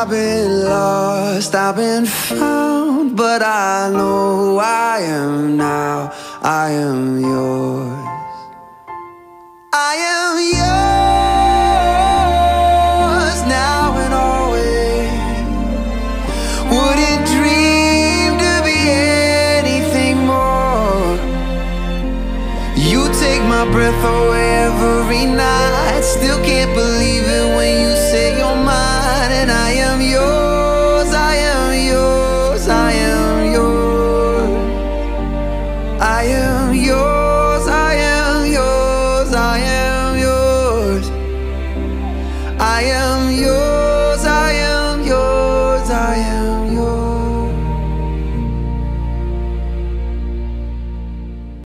I've been lost, I've been found, but I know I am now, I am yours. I am yours now and always. Wouldn't dream to be anything more. You take my breath away every night. I am yours, I am yours, I am yours. I am yours.